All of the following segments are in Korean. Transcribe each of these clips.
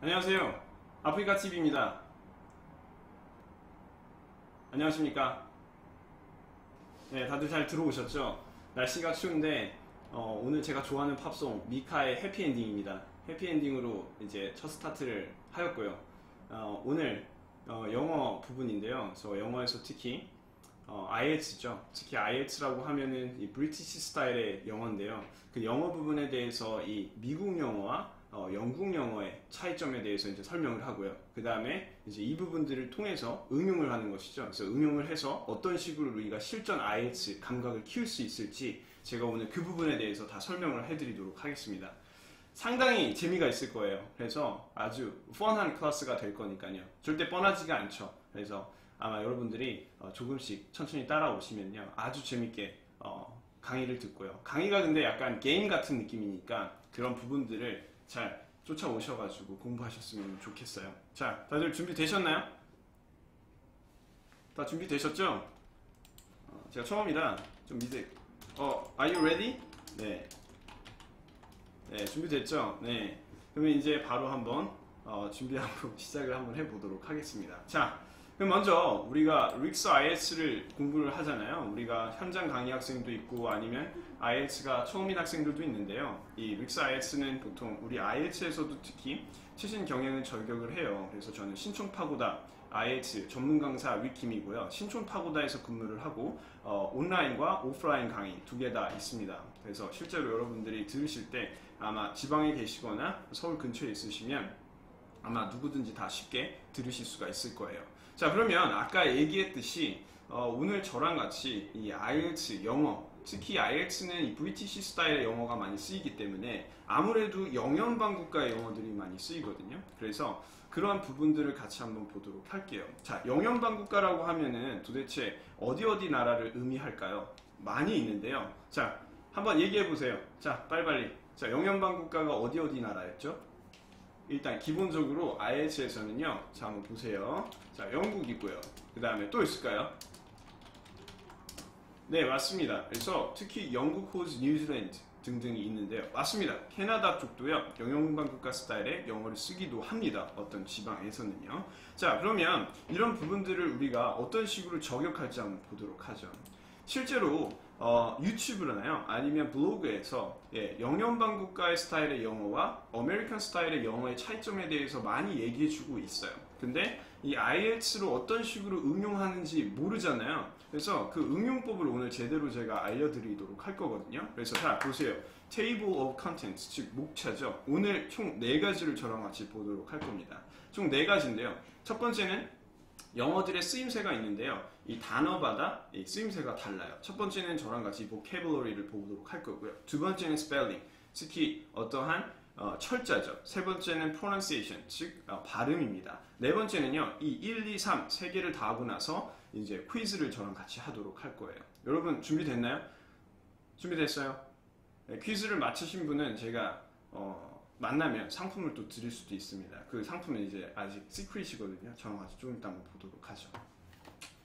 안녕하세요. 아프리카 TV입니다. 안녕하십니까? 네, 다들 잘 들어오셨죠? 날씨가 추운데 어, 오늘 제가 좋아하는 팝송 미카의 해피엔딩입니다. 해피엔딩으로 이제 첫 스타트를 하였고요. 어, 오늘 어, 영어 부분인데요. 저 영어에서 특히 어, IELTS죠. 특히 IELTS라고 하면은 이 브리티시 스타일의 영어인데요. 그 영어 부분에 대해서 이 미국 영어와 어, 영국 영어의 차이점에 대해서 이제 설명을 하고요. 그 다음에 이제 이 부분들을 통해서 응용을 하는 것이죠. 그래서 응용을 해서 어떤 식으로 우리가 실전 IELTS 감각을 키울 수 있을지 제가 오늘 그 부분에 대해서 다 설명을 해드리도록 하겠습니다. 상당히 재미가 있을 거예요. 그래서 아주 펀한 클래스가 될 거니까요. 절대 뻔하지가 않죠. 그래서 아마 여러분들이 어, 조금씩 천천히 따라오시면요. 아주 재밌게 어, 강의를 듣고요. 강의가 근데 약간 게임 같은 느낌이니까 그런 부분들을 잘 쫓아오셔가지고 공부하셨으면 좋겠어요. 자, 다들 준비되셨나요? 다 준비되셨죠? 어, 제가 처음이라 좀 밑에 어, are you ready? 네. 네, 준비됐죠? 네. 그러면 이제 바로 한번 어, 준비하고 시작을 한번 해보도록 하겠습니다. 자, 먼저 우리가 릭스 IELTS를 공부를 하잖아요. 우리가 현장 강의 학생도 있고 아니면 IELTS가 처음인 학생들도 있는데요. 이 릭스 IELTS는 보통 우리 IELTS에서도 특히 최신 경영을 저격을 해요. 그래서 저는 신촌파고다 IELTS 전문 강사 위킴이고요. 신촌파고다에서 근무를 하고 어, 온라인과 오프라인 강의 두 개 다 있습니다. 그래서 실제로 여러분들이 들으실 때 아마 지방에 계시거나 서울 근처에 있으시면 아마 누구든지 다 쉽게 들으실 수가 있을 거예요. 자 그러면 아까 얘기했듯이 어, 오늘 저랑 같이 이 IELTS 영어 특히 IELTS는 이 브리티시 스타일의 영어가 많이 쓰이기 때문에 아무래도 영연방 국가의 영어들이 많이 쓰이거든요. 그래서 그러한 부분들을 같이 한번 보도록 할게요. 자, 영연방 국가라고 하면은 도대체 어디 어디 나라를 의미할까요? 많이 있는데요. 자, 한번 얘기해 보세요. 자, 빨리빨리. 자, 영연방 국가가 어디 어디 나라였죠? 일단 기본적으로 IELTS에서는요. 자, 한번 보세요. 자, 영국이고요. 그 다음에 또 있을까요? 네, 맞습니다. 그래서 특히 영국, 호주, 뉴질랜드 등등이 있는데요. 맞습니다. 캐나다 쪽도요. 영영방 국가 스타일의 영어를 쓰기도 합니다. 어떤 지방에서는요. 자, 그러면 이런 부분들을 우리가 어떤 식으로 저격할지 한번 보도록 하죠. 실제로 어, 유튜브라나요? 아니면 블로그에서 예, 영연방 국가의 스타일의 영어와 American 스타일의 영어의 차이점에 대해서 많이 얘기해주고 있어요. 근데 이 IELTS로 어떤 식으로 응용하는지 모르잖아요. 그래서 그 응용법을 오늘 제대로 제가 알려드리도록 할 거거든요. 그래서 자 보세요. Table of Contents, 즉 목차죠. 오늘 총 4가지를 저랑 같이 보도록 할 겁니다. 총 4가지인데요. 첫 번째는 영어들의 쓰임새가 있는데요. 이 단어마다 이 쓰임새가 달라요. 첫 번째는 저랑 같이 보캐블러리를 보도록 할 거고요. 두 번째는 스펠링, 특히 어떠한 어, 철자죠. 세 번째는 pronunciation, 즉 어, 발음입니다. 네 번째는요. 이 1, 2, 3 세 개를 다 하고 나서 이제 퀴즈를 저랑 같이 하도록 할 거예요. 여러분 준비됐나요? 준비됐어요? 네, 퀴즈를 맞추신 분은 제가 어, 만나면 상품을 또 드릴 수도 있습니다. 그 상품은 이제 아직 secret이거든요. 저랑 같이 좀 이따 한번 보도록 하죠.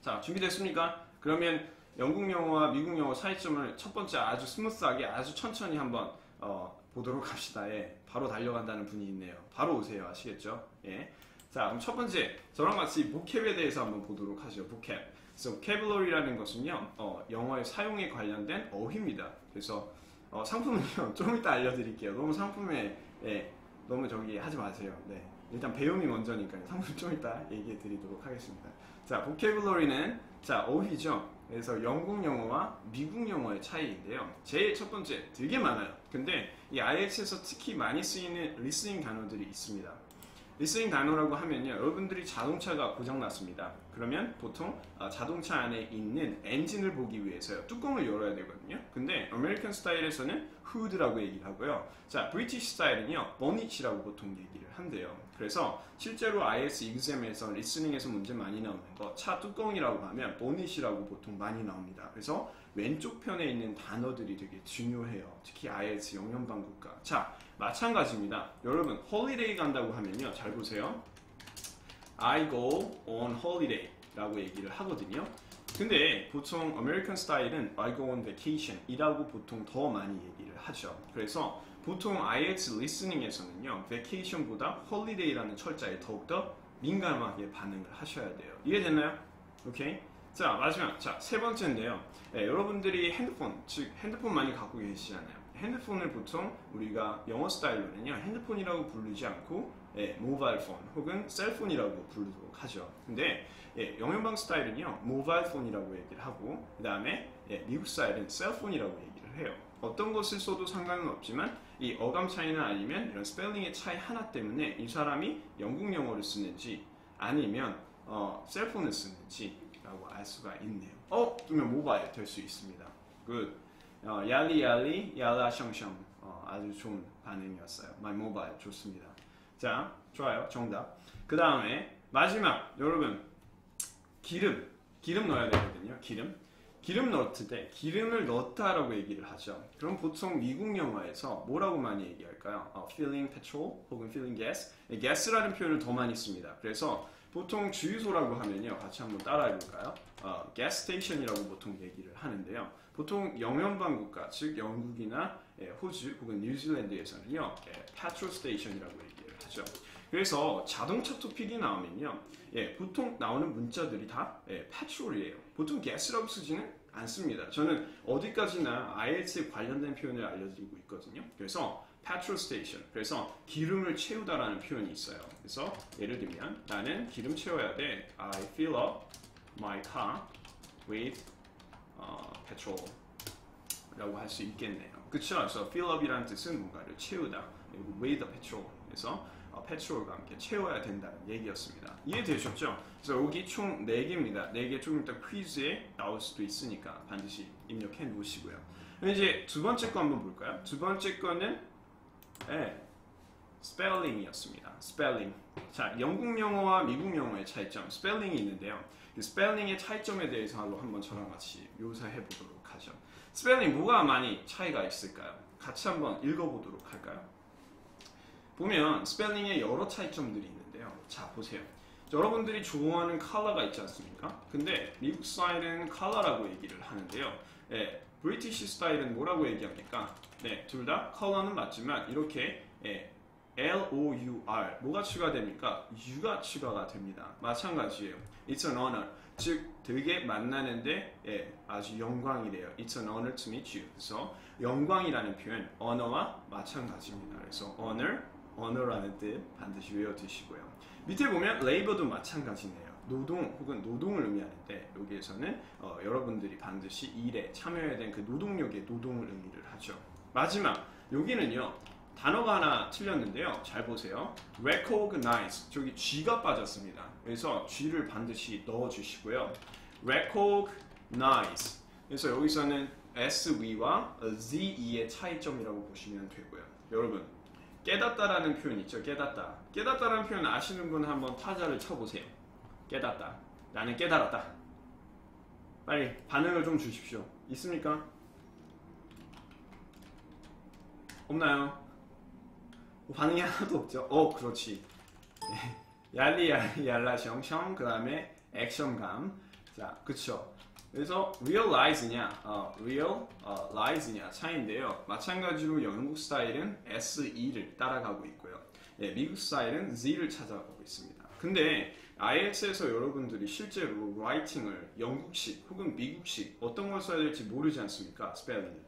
자, 준비됐습니까? 그러면 영국 영어와 미국 영어 차이점을 첫 번째 아주 스무스하게 아주 천천히 한번 어, 보도록 합시다. 예, 바로 달려간다는 분이 있네요. 바로 오세요. 아시겠죠? 예. 자, 그럼 첫 번째 저랑 같이 vocab에 대해서 한번 보도록 하죠. vocab. 그래서 vocabulary라는 것은요, 어, 영어의 사용에 관련된 어휘입니다. 그래서 어, 상품은요, 좀 이따 알려드릴게요. 너무 상품에 예, 너무 저기 하지 마세요. 네. 일단 배움이 먼저니까요. 상품 좀 이따 얘기해 드리도록 하겠습니다. 자, vocabulary는 자, 어휘죠. 그래서 영국 영어와 미국 영어의 차이인데요. 제일 첫 번째, 되게 많아요. 근데 이 IELTS에서 특히 많이 쓰이는 listening 단어들이 있습니다. listening 단어라고 하면요. 여러분들이 자동차가 고장났습니다. 그러면 보통 어, 자동차 안에 있는 엔진을 보기 위해서요. 뚜껑을 열어야 되거든요. 근데 American 스타일에서는 hood라고 얘기를 하고요. 자, British 스타일은요. bonnet이라고 보통 얘기를 한대요. 그래서 실제로 IS exam에서 리스닝에서 문제 많이 나오는 거 차 뚜껑이라고 하면 bonnet이라고 보통 많이 나옵니다. 그래서 왼쪽 편에 있는 단어들이 되게 중요해요. 특히 IELTS 영연방 국가. 자, 마찬가지입니다. 여러분, holiday 간다고 하면요. 잘 보세요. I go on holiday 라고 얘기를 하거든요. 근데 보통 American 스타일은 I go on vacation 이라고 보통 더 많이 얘기를 하죠. 그래서 보통 IELTS listening에서는요, vacation보다 holiday라는 철자에 더욱더 민감하게 반응을 하셔야 돼요. 이해됐나요? 오케이? 자, 마지막. 자, 세 번째인데요. 네, 여러분들이 핸드폰, 즉, 핸드폰 많이 갖고 계시잖아요. 핸드폰을 보통 우리가 영어 스타일로는요, 핸드폰이라고 부르지 않고, 예, 모바일 폰 혹은 셀폰이라고 부르도록 하죠. 근데, 예, 영연방 스타일은요, 모바일 폰이라고 얘기를 하고, 그 다음에, 예, 미국 스타일은 셀폰이라고 얘기를 해요. 어떤 것을 써도 상관은 없지만, 이 어감 차이나 아니면 이런 스펠링의 차이 하나 때문에 이 사람이 영국 영어를 쓰는지 아니면 어, cell phone을 쓰는지라고 알 수가 있네요. 어, 그러면 모바일 될 수 있습니다. Good. 어, 얄리 얄리 얄라 셩셩 어, 아주 좋은 반응이었어요. My mobile 좋습니다. 자, 좋아요. 정답. 그 다음에 마지막 여러분 기름 기름 넣어야 되거든요. 기름. 기름 넣을 때 기름을 넣다라고 얘기를 하죠. 그럼 보통 미국 영어에서 뭐라고 많이 얘기할까요? 어, filling petrol 혹은 filling gas. 네, gas라는 표현을 더 많이 씁니다. 그래서 보통 주유소라고 하면요. 같이 한번 따라해 볼까요? 어, gas station이라고 보통 얘기를 하는데요. 보통 영연방 국가, 즉 영국이나 예, 호주 혹은 뉴질랜드에서는요. 예, petrol station이라고 얘기를 하죠. 그래서 자동차 토픽이 나오면요. 예, 보통 나오는 문자들이 다 예, petrol이에요. 보통 gas라고 쓰지는 않습니다. 저는 어디까지나 IELTS에 관련된 표현을 알려드리고 있거든요. 그래서 petrol station, 그래서 기름을 채우다라는 표현이 있어요. 그래서 예를 들면 나는 기름 채워야 돼. I fill up my car with 어, petrol 라고 할 수 있겠네요. 그쵸? 그래서 fill up이라는 뜻은 뭔가를 채우다. 그리고 with the petrol. 그래서 어, 페트롤과 함께 채워야 된다는 얘기였습니다. 이해되셨죠? 그래서 여기 총 4개입니다. 4개 조금 이따 퀴즈에 나올 수도 있으니까 반드시 입력해 놓으시고요. 이제 두 번째 거 한번 볼까요? 두 번째 거는 네, 스펠링이었습니다. 스펠링. 자, 영국 영어와 미국 영어의 차이점, 스펠링이 있는데요. 그 스펠링의 차이점에 대해서 한번 저랑 같이 묘사해 보도록 하죠. 스펠링 뭐가 많이 차이가 있을까요? 같이 한번 읽어보도록 할까요? 보면 스펠링에 여러 차이점들이 있는데요. 자 보세요. 여러분들이 좋아하는 컬러가 있지 않습니까? 근데 미국 스타일은 color라고 얘기를 하는데요. 예, 브리티시 스타일은 뭐라고 얘기합니까? 네, 둘 다 컬러는 맞지만 이렇게 예, L-O-U-R 뭐가 추가됩니까? U가 추가가 됩니다. 마찬가지예요. It's an honor. 즉 되게 만나는데 예, 아주 영광이래요. It's an honor to meet you. 그래서 영광이라는 표현 언어와 마찬가지입니다. 그래서 honor 언어라는 뜻 반드시 외워두시고요. 밑에 보면 레이버도 마찬가지네요. 노동 혹은 노동을 의미하는데 여기에서는 어, 여러분들이 반드시 일에 참여해야 되는 그 노동력의 노동을 의미를 하죠. 마지막 여기는요 단어가 하나 틀렸는데요. 잘 보세요. recognize 저기 G가 빠졌습니다. 그래서 G를 반드시 넣어주시고요. recognize 그래서 여기서는 SV와 ZE의 차이점이라고 보시면 되고요. 여러분 깨닫다라는 표현 있죠. 깨닫다. 깨닫다라는 표현 아시는 분 한번 타자를 쳐보세요. 깨닫다. 나는 깨달았다. 빨리 반응을 좀 주십시오. 있습니까? 없나요? 뭐 반응이 하나도 없죠. 어, 그렇지. 얄리 얄리 얄라 셩셩 그 다음에 액션감. 자, 그쵸. 그래서 realize냐, 어, real, 어, lise냐 차이인데요. 마찬가지로 영국 스타일은 SE를 따라가고 있고요. 예, 미국 스타일은 Z를 찾아가고 있습니다. 근데 IELTS에서 여러분들이 실제로 writing을 영국식 혹은 미국식 어떤 걸 써야 될지 모르지 않습니까? 스펠링을.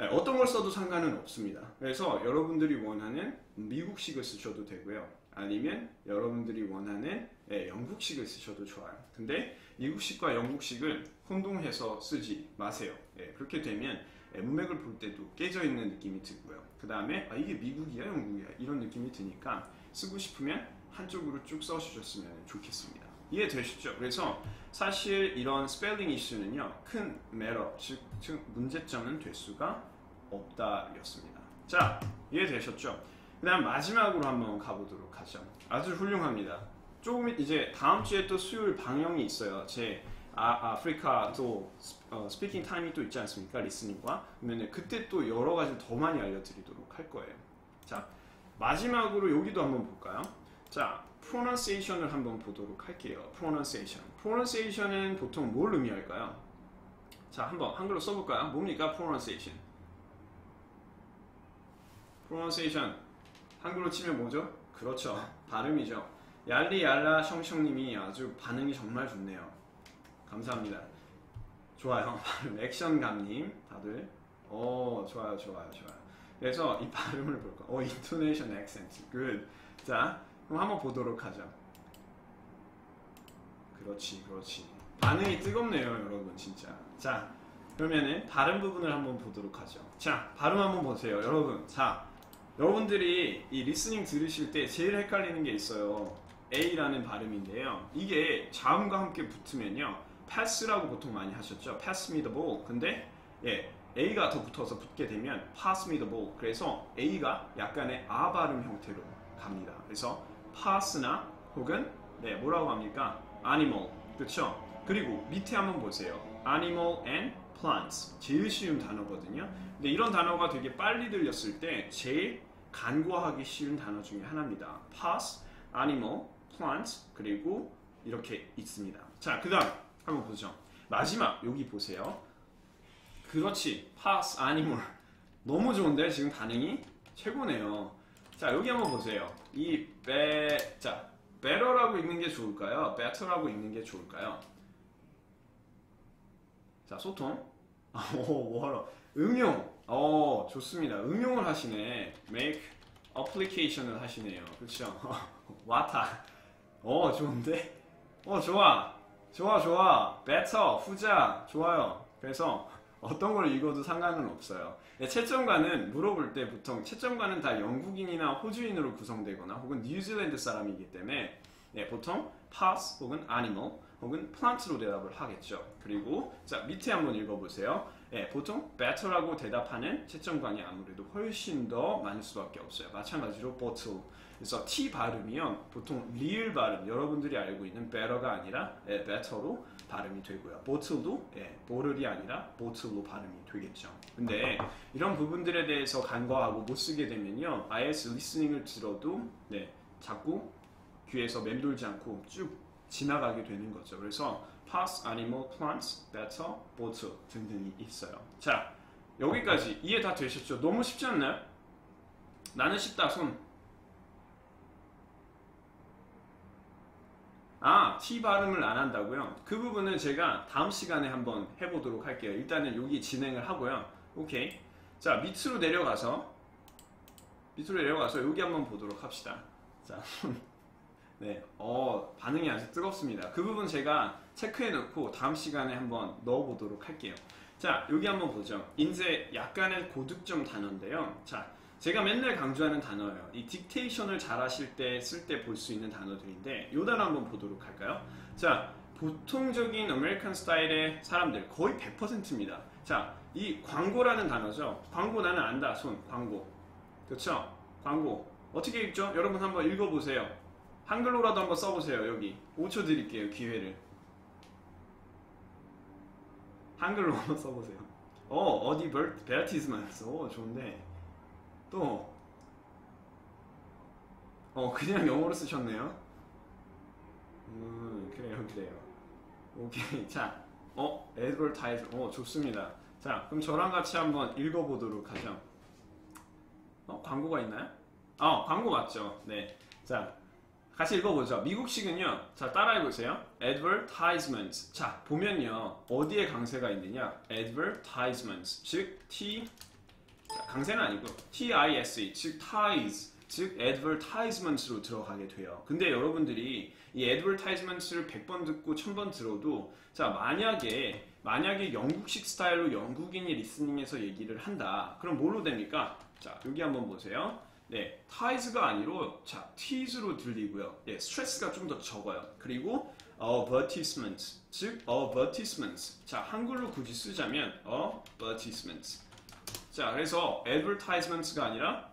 예, 어떤 걸 써도 상관은 없습니다. 그래서 여러분들이 원하는 미국식을 쓰셔도 되고요. 아니면 여러분들이 원하는 예, 영국식을 쓰셔도 좋아요. 근데 미국식과 영국식을 혼동해서 쓰지 마세요. 예, 그렇게 되면 예, 문맥을 볼 때도 깨져 있는 느낌이 들고요. 그 다음에 아, 이게 미국이야, 영국이야 이런 느낌이 드니까 쓰고 싶으면 한쪽으로 쭉 써주셨으면 좋겠습니다. 이해되시죠? 그래서 사실 이런 스펠링 이슈는요 큰 매러, 즉, 즉 문제점은 될 수가 없다였습니다. 자, 이해되셨죠? 그 다음 마지막으로 한번 가보도록 하죠. 아주 훌륭합니다. 조금 이제 다음 주에 또 수요일 방영이 있어요. 제 아, 아프리카 또 어, speaking 타임이 또 있지 않습니까? listening과 그러면 그때 또 여러 가지 더 많이 알려드리도록 할 거예요. 자 마지막으로 여기도 한번 볼까요? 자 pronunciation을 한번 보도록 할게요. pronunciation. pronunciation은 보통 뭘 의미할까요? 자 한번 한글로 써볼까요? 뭡니까 pronunciation? pronunciation 한글로 치면 뭐죠? 그렇죠. 발음이죠. 얄리 얄라 숑숑님이 아주 반응이 정말 좋네요. 감사합니다. 좋아요. 발음 액션감님 다들 어 좋아요 좋아요 좋아요. 그래서 이 발음을 볼까? 어 intonation accent good. 자 그럼 한번 보도록 하죠. 그렇지 그렇지. 반응이 뜨겁네요 여러분 진짜. 자 그러면은 발음 부분을 한번 보도록 하죠. 자 발음 한번 보세요 여러분. 자 여러분들이 이 리스닝 들으실 때 제일 헷갈리는 게 있어요. A라는 발음인데요. 이게 자음과 함께 붙으면요. pass라고 보통 많이 하셨죠. pass me the ball. 근데 예, A가 더 붙어서 붙게 되면 pass me the ball. 그래서 A가 약간의 아 발음 형태로 갑니다. 그래서 pass나 혹은 네, 뭐라고 합니까? animal. 그렇죠? 그리고 밑에 한번 보세요. animal and plants. 제일 쉬운 단어거든요. 근데 이런 단어가 되게 빨리 들렸을 때 제일 간과하기 쉬운 단어 중에 하나입니다. pass, animal, plant 그리고 이렇게 있습니다. 자, 그 다음 한번 보죠. 마지막 여기 보세요. 그렇지, pass, animal 너무 좋은데 지금 반응이 최고네요. 자, 여기 한번 보세요. 이 be, 자, better라고 읽는 게 좋을까요? better라고 읽는 게 좋을까요? 자, 소통. 오, 뭐하러? 응용. 어, 좋습니다. 응용을 하시네. make application을 하시네요. 그렇죠? 와타. 어, 좋은데? 어, 좋아. 좋아, 좋아. better, 후자. 좋아요. 그래서 어떤 걸 읽어도 상관은 없어요. 네, 채점관은 물어볼 때 보통 채점관은 다 영국인이나 호주인으로 구성되거나 혹은 뉴질랜드 사람이기 때문에 네, 보통 pass 혹은 animal 혹은 plant로 대답을 하겠죠. 그리고 자 밑에 한번 읽어보세요. 예, 보통 better라고 대답하는 채점관이 아무래도 훨씬 더 많을 수밖에 없어요. 마찬가지로 bottle. 그래서 t 발음이요 보통 리을 발음 여러분들이 알고 있는 better가 아니라 예, better로 발음이 되고요. bottle도 예, bottle이 아니라 bottle로 발음이 되겠죠. 근데 이런 부분들에 대해서 간과하고 못 쓰게 되면요 IS 리스닝을 들어도 네 자꾸 귀에서 맴돌지 않고 쭉 지나가게 되는 거죠. 그래서 pass, animal, plants, better, bottle 등등이 있어요. 자, 여기까지 이해 다 되셨죠? 너무 쉽지 않나요? 나는 쉽다, 손. 아, T 발음을 안 한다고요? 그 부분은 제가 다음 시간에 한번 해보도록 할게요. 일단은 여기 진행을 하고요. 오케이. 자, 밑으로 내려가서 밑으로 내려가서 여기 한번 보도록 합시다. 자, 네, 어 반응이 아주 뜨겁습니다. 그 부분 제가 체크해 놓고 다음 시간에 한번 넣어보도록 할게요. 자, 여기 한번 보죠. 인제 약간의 고득점 단어인데요. 자, 제가 맨날 강조하는 단어예요. 이 dictation을 잘 하실 때 쓸 때 볼 수 있는 단어들인데 요 단어 한번 보도록 할까요? 자, 보통적인 American 스타일의 사람들 거의 100%입니다. 자, 이 광고라는 단어죠. 광고 나는 안다. 손 광고. 그렇죠? 광고. 어떻게 읽죠? 여러분 한번 읽어보세요. 한글로라도 한번 써보세요. 여기 5초 드릴게요. 기회를. 한글로 한번 써보세요. 어 advertisement. 오 좋은데 또. 어 그냥 영어로 쓰셨네요. 음 그래요 그래요. 오케이 자. 어 advertise. 어 좋습니다. 자 그럼 저랑 같이 한번 읽어보도록 하죠. 어 광고가 있나요? 어 광고 맞죠. 네. 자 같이 읽어보죠. 미국식은요. 자, 따라해보세요. advertisements. 자, 보면요. 어디에 강세가 있느냐? advertisements. 즉, T, 자, 강세는 아니고, T-I-S-E. 즉, ties. 즉, advertisements로 들어가게 돼요. 근데 여러분들이 이 advertisements를 100번 듣고 1000번 들어도, 자, 만약에, 만약에 영국식 스타일로 영국인이 리스닝에서 얘기를 한다. 그럼 뭘로 됩니까? 자, 여기 한번 보세요. 네, ties가 아니로 자, tease로 들리고요. 네, 스트레스가 좀 더 적어요. 그리고 advertisements, 즉 advertisements. 자, 한글로 굳이 쓰자면 advertisements. 자, 그래서 advertisements가 아니라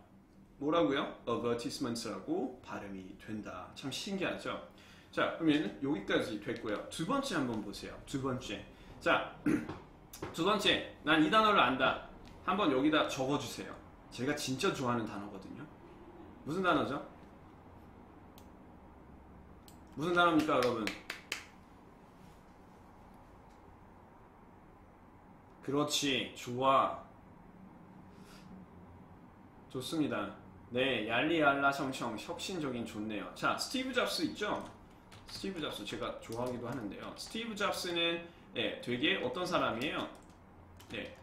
뭐라고요? advertisements라고 발음이 된다. 참 신기하죠? 자, 그러면 여기까지 됐고요. 두 번째 한번 보세요. 두 번째. 자, 두 번째. 난 이 단어를 안다. 한번 여기다 적어주세요. 제가 진짜 좋아하는 단어거든요. 무슨 단어죠? 무슨 단어입니까, 여러분? 그렇지, 좋아. 좋습니다. 네, 얄리얄라 셩셩 혁신적인 좋네요. 자, 스티브 잡스 있죠? 스티브 잡스 제가 좋아하기도 하는데요. 스티브 잡스는 예, 되게 어떤 사람이에요? 네,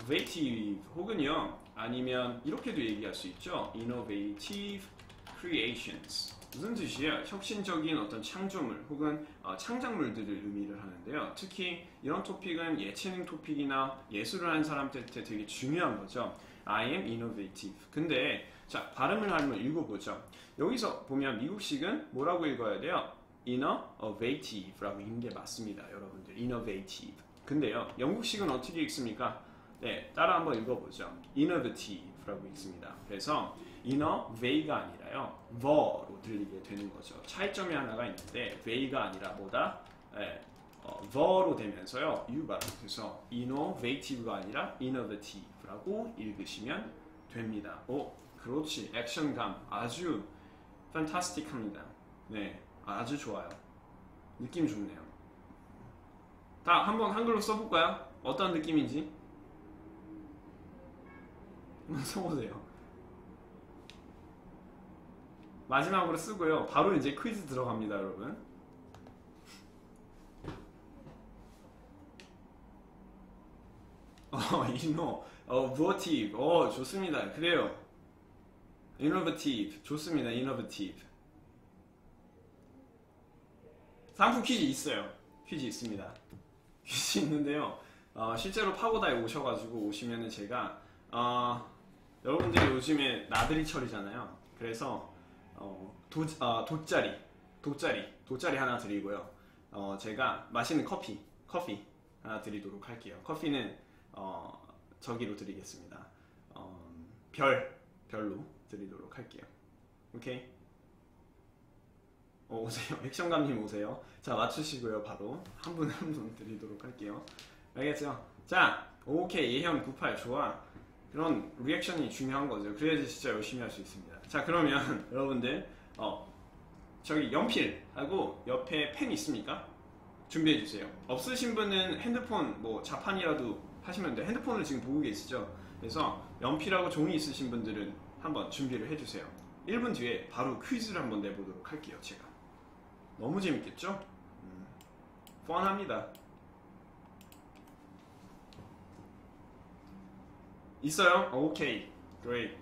innovative 혹은요 아니면 이렇게도 얘기할 수 있죠. innovative creations 무슨 뜻이에요? 혁신적인 어떤 창조물 혹은 어, 창작물들을 의미를 하는데요. 특히 이런 토픽은 예체능 토픽이나 예술을 하는 사람들한테 되게 중요한 거죠. I am innovative. 근데 자 발음을 한번 읽어보죠. 여기서 보면 미국식은 뭐라고 읽어야 돼요? innovative라고 읽는 게 맞습니다, 여러분들. innovative. 근데요, 영국식은 어떻게 읽습니까? 네, 따라 한번 읽어보죠. innovative라고 읽습니다. 그래서 innovate가 아니라요, the로 들리게 되는 거죠. 차이점이 하나가 있는데, ve가 아니라 뭐다? 네, 어, the로 되면서요, u 발음. 그래서 innovative가 아니라 innovative라고 읽으시면 됩니다. 오, 그렇지. 액션감 아주 판타스틱합니다. 네, 아주 좋아요. 느낌 좋네요. 다 한번 한글로 써볼까요? 어떤 느낌인지 써보세요. 마지막으로 쓰고요. 바로 이제 퀴즈 들어갑니다, 여러분. 어, 인노, 어, 부어티브, 어, 좋습니다. 그래요. innovative, 좋습니다. innovative. 상품 퀴즈 있어요. 퀴즈 있습니다. 퀴즈 있는데요. 어, 실제로 파고다에 오셔가지고 오시면은 제가 어, 여러분들이 요즘에 나들이 철이잖아요. 그래서 어, 도, 어, 돗자리, 돗자리, 돗자리 하나 드리고요. 어, 제가 맛있는 커피, 커피 하나 드리도록 할게요. 커피는 어, 저기로 드리겠습니다. 어, 별, 별로 드리도록 할게요. 오케이? 어, 오세요. 액션감님 오세요. 자, 맞추시고요. 바로 한 분 한 분 드리도록 할게요. 알겠죠? 자, 오케이. 예현 98 좋아. 그런 리액션이 중요한 거죠. 그래야지 진짜 열심히 할 수 있습니다. 자, 그러면 여러분들 어, 저기 연필하고 옆에 펜 있습니까? 준비해 주세요. 없으신 분은 핸드폰 뭐 자판이라도 하시면 돼요. 핸드폰을 지금 보고 계시죠? 그래서 연필하고 종이 있으신 분들은 한번 준비를 해 주세요. 1분 뒤에 바로 퀴즈를 한번 내보도록 할게요. 제가 너무 재밌겠죠? 음, 뻔합니다. 있어요? 오케이, great.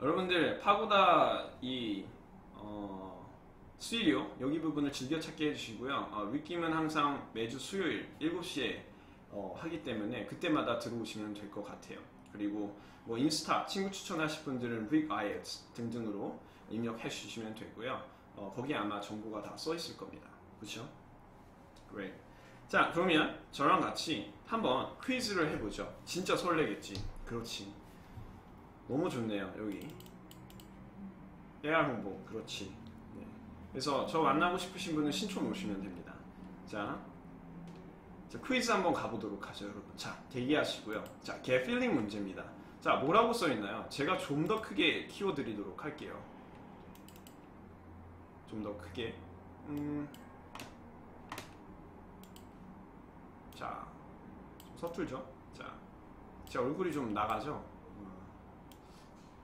여러분들 파고다 이 어, 수리료 여기 부분을 즐겨찾기 해주시고요. 어, 위김은 항상 매주 수요일 7시에 어, 하기 때문에 그때마다 들어오시면 될 것 같아요. 그리고 뭐 인스타 친구 추천하실 분들은 릭 아이츠 등등으로 입력해 주시면 되고요. 어, 거기에 아마 정보가 다 써 있을 겁니다. 그렇죠? Great. 자 그러면 저랑 같이 한번 퀴즈를 해보죠. 진짜 설레겠지. 그렇지. 너무 좋네요 여기. AR 홍보 그렇지. 네. 그래서 저 만나고 싶으신 분은 신촌 오시면 됩니다. 자, 자 퀴즈 한번 가보도록 하죠 여러분. 자 대기하시고요. 자 개필링 문제입니다. 자 뭐라고 써있나요? 제가 좀 더 크게 키워드리도록 할게요. 좀 더 크게. 음. 자, 좀 서툴죠? 자, 제 얼굴이 좀 나가죠? 어.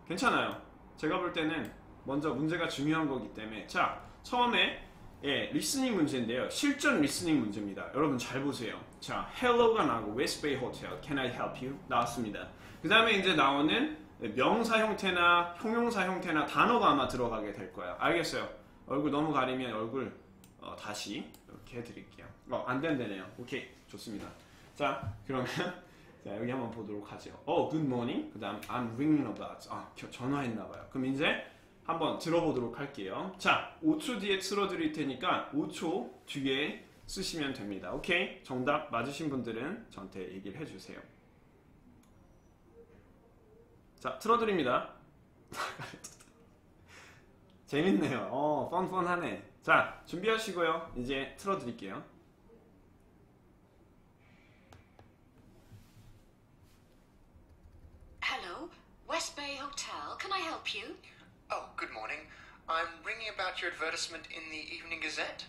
괜찮아요. 제가 볼 때는 먼저 문제가 중요한 거기 때문에 자, 처음에 예, listening 문제인데요. 실전 listening 문제입니다. 여러분 잘 보세요. 자, hello가 나오고 West Bay Hotel, can I help you? 나왔습니다. 그 다음에 이제 나오는 명사 형태나 형용사 형태나 단어가 아마 들어가게 될 거예요. 알겠어요? 얼굴 너무 가리면 얼굴 어, 다시 이렇게 해드릴게요. 어, 안 된다네요. 오케이, 좋습니다. 자, 그러면 자, 여기 한번 보도록 하죠. 어, good morning. 그 다음, I'm ringing about. 아, 전화했나봐요. 그럼 이제 한번 들어보도록 할게요. 자, 5초 뒤에 틀어드릴 테니까 5초 뒤에 쓰시면 됩니다. 오케이? 정답 맞으신 분들은 저한테 얘기를 해주세요. 자, 틀어드립니다. 재밌네요. 어, 펀펀하네. 자, 준비하시고요. 이제 틀어드릴게요. Hello, West Bay Hotel. Can I help you? Oh, good morning. I'm ringing about your advertisement in the Evening Gazette.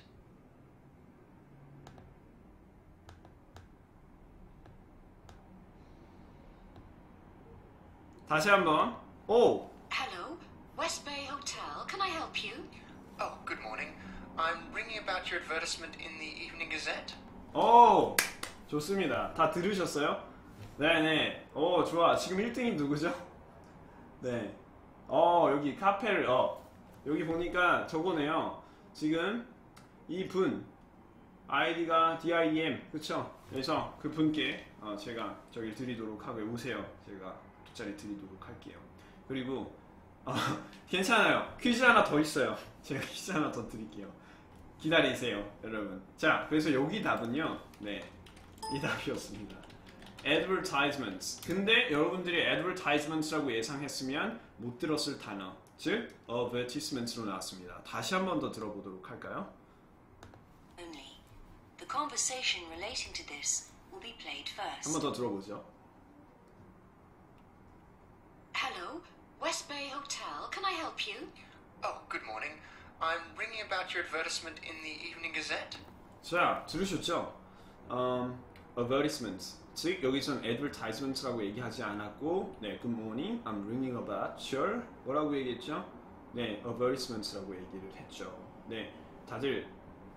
다시 한번. 오, Hello, West Bay Hotel. Can I help you? Oh, good morning. I'm ringing about your advertisement in the Evening Gazette. 오, 좋습니다. 다 들으셨어요? 네네. 오, 좋아. 지금 1등이 누구죠? 네. 어, 여기 카페를, 어, 여기 보니까 저거네요. 지금 이 분, 아이디가 DIM, 그쵸? 그래서 그 분께 어, 제가 저기 드리도록 하고요. 오세요. 제가 돗자리 드리도록 할게요. 그리고, 어, 괜찮아요. 퀴즈 하나 더 있어요. 제가 퀴즈 하나 더 드릴게요. 기다리세요, 여러분. 자, 그래서 여기 답은요, 네, 이 답이었습니다. advertisements. 근데 여러분들이 advertisements라고 예상했으면 못 들었을 단어, 즉 advertisements로 나왔습니다. 다시 한 번 더 들어보도록 할까요? Only. The conversation relating to this will be played 한 first. 번더 들어보죠. Hello, West Bay Hotel. Can I help you? Oh, good morning. I'm ringing about your advertisement in the Evening Gazette. 자, 들으셨죠? Um, advertisements. 즉 여기선 advertisements라고 얘기하지 않았고, 네, good morning. I'm ringing about your 뭐라고 얘기했죠? 네, advertisements라고 얘기를 했죠. 네, 다들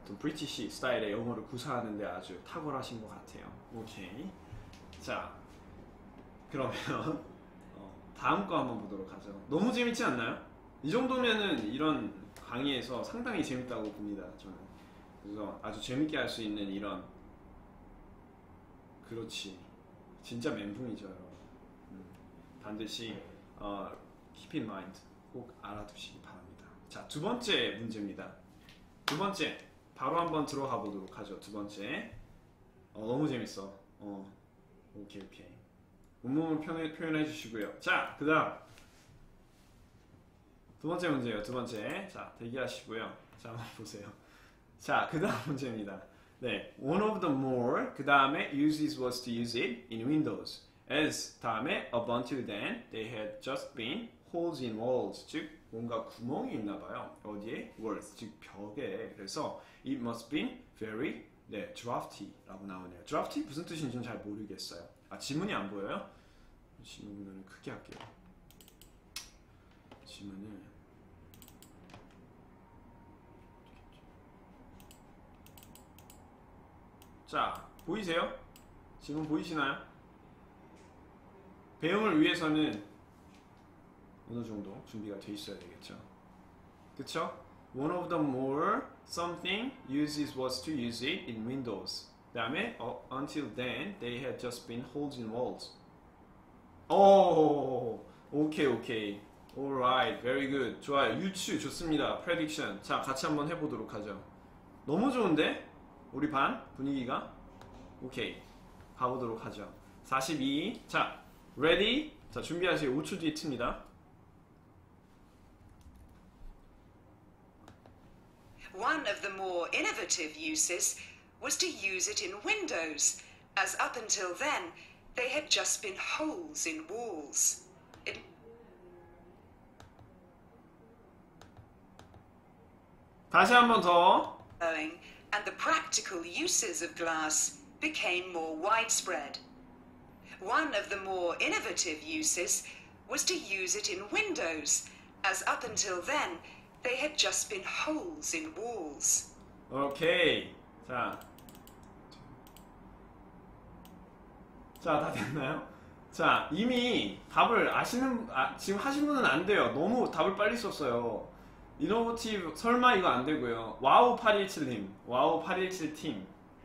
좀 브리티시 스타일의 영어를 구사하는데 아주 탁월하신 것 같아요. 오케이. 자, 그러면 어, 다음 거 한번 보도록 하죠. 너무 재밌지 않나요? 이 정도면은 이런 강의에서 상당히 재밌다고 봅니다. 저는. 그래서 아주 재밌게 할 수 있는 이런 그렇지 진짜 멘붕이죠 음, 반드시 어, keep in mind 꼭 알아두시기 바랍니다 자 두 번째 문제입니다 두 번째 바로 한번 들어가 보도록 하죠 두 번째 어, 너무 재밌어 어, 오케이 오케이 온몸을 표현해, 주시고요 자 그 다음 두 번째 문제예요 두 번째 자 대기하시고요 자 한번 보세요 자, 그 다음 문제입니다. 네, one of the more 그 다음에 uses was to use it in Windows. as 다음에 up until then they had just been holes in walls. 즉 뭔가 구멍이 있나 봐요. 어디에? walls. 즉 벽에. 그래서 it must be very 네, drafty라고 나오네요. drafty 무슨 뜻인지는 잘 모르겠어요. 아, 지문이 안 보여요? 지문을 크게 할게요. 지문을 자, 보이세요? 지금 보이시나요? 배움을 위해서는 어느 정도 준비가 돼 있어야 되겠죠. 그쵸? One of the more something uses was to use it in Windows. 다음에 uh, until then they had just been holes in walls. 오, 오케이 오케이. Alright, very good. 좋아요. 유추 좋습니다. Prediction. 자, 같이 한번 해보도록 하죠. 너무 좋은데? 우리 반 분위기가 오케이 가보도록 하죠 42. 자 ready 자 준비하시고 5초 뒤에 틉니다 One of the more innovative uses was to use it in windows, as up until then they had just been holes in walls. It 다시 한 번 더 glowing, and the practical uses of glass became more widespread. One of the more innovative uses was to use it in windows, as up until then they had just been holes in walls. 오케이 자 자, 다 됐나요? 자, 이미 답을 아시는, 아, 지금 하신 분은 안 돼요. 너무 답을 빨리 썼어요. innovative, 설마 이거 안 되고요. 와우 817님, 와우 817팀.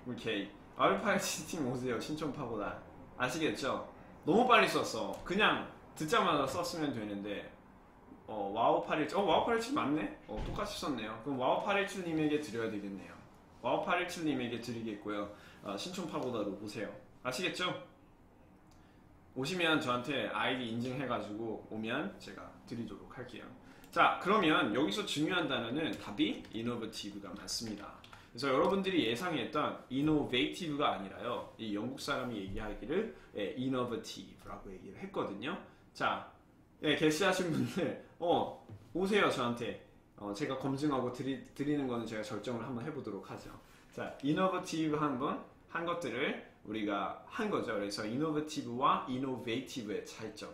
오케이. 와우 817팀 오세요. 신촌 파고다. 아시겠죠? 너무 빨리 썼어. 그냥 듣자마자 썼으면 되는데, 어, 와우 817, 어, 와우 817 맞네? 어, 똑같이 썼네요. 그럼 와우 817님에게 드려야 되겠네요. 와우 817님에게 드리겠고요. 어, 신촌 파고다로 오세요. 아시겠죠? 오시면 저한테 아이디 인증해가지고 오면 제가 드리도록 할게요. 자, 그러면 여기서 중요한 단어는 답이 innovative가 맞습니다. 그래서 여러분들이 예상했던 innovative가 아니라요. 이 영국 사람이 얘기하기를 예, innovative라고 얘기를 했거든요. 자, 예, 게시하신 분들, 어, 오세요, 저한테. 어, 제가 검증하고 드리, 드리는 거는 제가 결정을 한번 해보도록 하죠. 자, innovative 한번 한 것들을 우리가 한 거죠. 그래서 innovative와 innovative의 차이점.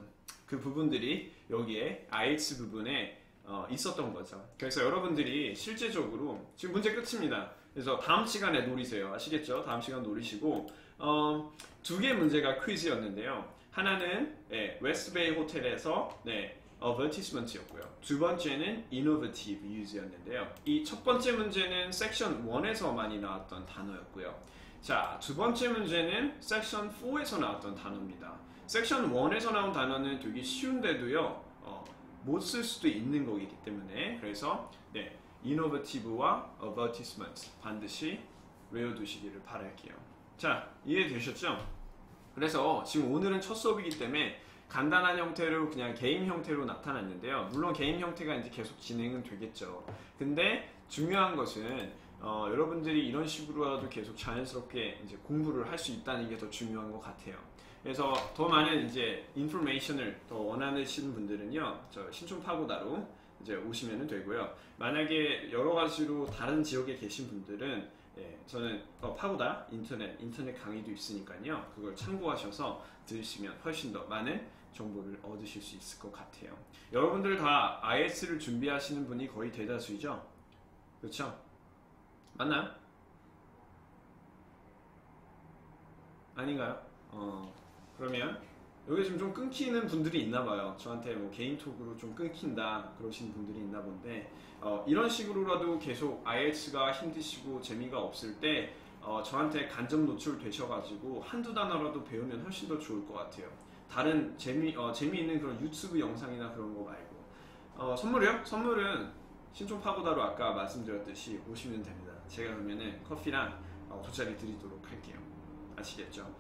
그 부분들이 여기에 IX 부분에 어, 있었던 거죠. 그래서 여러분들이 실제적으로 지금 문제 끝입니다. 그래서 다음 시간에 노리세요. 아시겠죠? 다음 시간 노리시고 어, 두 개의 문제가 퀴즈였는데요. 하나는 네, 웨스트베이 호텔에서 네, 어버티스먼트였고요. 두 번째는 innovative use였는데요. 이 첫 번째 문제는 섹션 1에서 많이 나왔던 단어였고요. 자, 두 번째 문제는 섹션 4에서 나왔던 단어입니다. 섹션 1에서 나온 단어는 되게 쉬운데도요, 어, 못 쓸 수도 있는 거기 때문에 그래서 네, innovative와 advertisement 반드시 외워두시기를 바랄게요. 자, 이해되셨죠? 그래서 지금 오늘은 첫 수업이기 때문에 간단한 형태로 그냥 게임 형태로 나타났는데요. 물론 게임 형태가 이제 계속 진행은 되겠죠. 근데 중요한 것은 어, 여러분들이 이런 식으로라도 계속 자연스럽게 이제 공부를 할 수 있다는 게 더 중요한 것 같아요. 그래서 더 많은 이제 인포메이션을 더 원하시는 분들은요, 저 신촌 파고다로 이제 오시면 되고요. 만약에 여러 가지로 다른 지역에 계신 분들은 예, 저는 어, 파고다 인터넷 인터넷 강의도 있으니까요. 그걸 참고하셔서 들으시면 훨씬 더 많은 정보를 얻으실 수 있을 것 같아요. 여러분들 다 IS를 준비하시는 분이 거의 대다수이죠. 그렇죠? 맞나요? 아닌가요? 어, 그러면 여기 지금 좀 끊기는 분들이 있나 봐요. 저한테 뭐 개인톡으로 좀 끊긴다 그러신 분들이 있나 본데 어, 이런 식으로라도 계속 IELTS가 힘드시고 재미가 없을 때 어, 저한테 간접 노출 되셔가지고 한두 단어라도 배우면 훨씬 더 좋을 것 같아요. 다른 재미 어, 재미있는 그런 유튜브 영상이나 그런 거 말고 어, 선물이요? 선물은 신촌 파고다로 아까 말씀드렸듯이 오시면 됩니다. 제가 그러면은 커피랑 어, 돗자리 드리도록 할게요. 아시겠죠?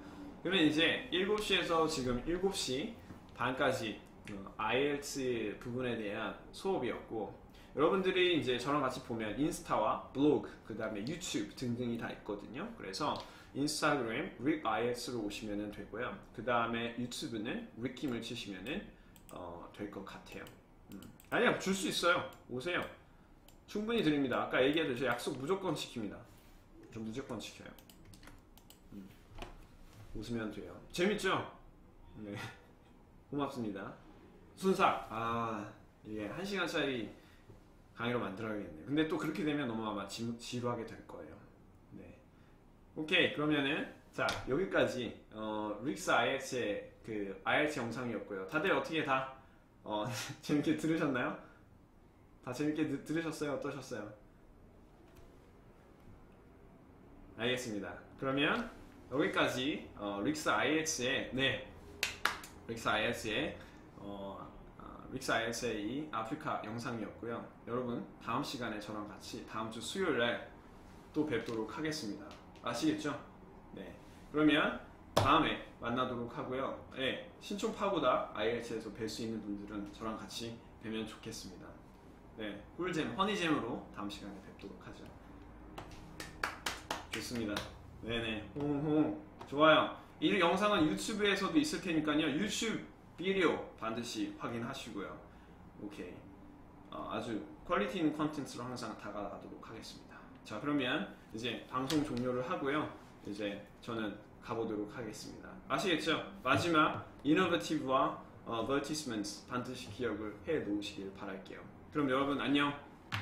그러면 이제 7시에서 지금 7시 반까지 어, IELTS 부분에 대한 수업이었고 여러분들이 이제 저랑 같이 보면 인스타와 블로그 그 다음에 유튜브 등등이 다 있거든요. 그래서 인스타그램 릭 IELTS로 오시면 되고요. 그 다음에 유튜브는 릭킴을 치시면 어, 될 것 같아요. 음. 아니야 줄 수 있어요. 오세요. 충분히 드립니다. 아까 얘기했듯이 약속 무조건 지킵니다. 저 무조건 지켜요. 음. 웃으면 돼요. 재밌죠? 네. 고맙습니다. 순삭. 아, 이게 한 시간짜리 강의로 만들어야겠네요. 근데 또 그렇게 되면 너무 아마 지, 지루하게 될 거예요. 네. 오케이. 그러면은, 자, 여기까지, 어, 릭스 IELTS의 그 IELTS 영상이었고요. 다들 어떻게 다, 어, 재밌게 들으셨나요? 다 재밌게 드- 들으셨어요? 어떠셨어요? 알겠습니다. 그러면 여기까지 어, 릭스 IELTS의 네 릭스 IELTS의 어, 어, 릭스 IELTS의 이 아프리카 영상이었고요. 여러분 다음 시간에 저랑 같이 다음 주 수요일에 또 뵙도록 하겠습니다. 아시겠죠? 네. 그러면 다음에 만나도록 하고요. 네, 신촌 파고다 IELTS에서 뵐 수 있는 분들은 저랑 같이 뵈면 좋겠습니다. 네, 꿀잼, honey잼으로 다음 시간에 뵙도록 하죠. 좋습니다. 네네, 홍홍 좋아요. 이 영상은 유튜브에서도 있을 테니까요. 유튜브 비디오 반드시 확인하시고요. 오케이. 어, 아주 quality 있는 컨텐츠로 항상 다가가도록 하겠습니다. 자, 그러면 이제 방송 종료를 하고요. 이제 저는 가보도록 하겠습니다. 아시겠죠? 마지막 innovative와 advertisement 반드시 기억을 해 놓으시길 바랄게요. 그럼 여러분 안녕.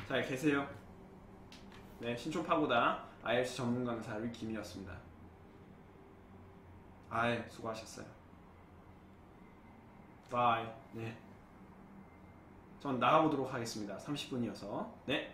잘 계세요. 네, 신촌 파고다 IELTS 전문 강사 류김이었습니다. 아예 수고하셨어요. 바이. 네. 전 나가보도록 하겠습니다. 30분이어서. 네.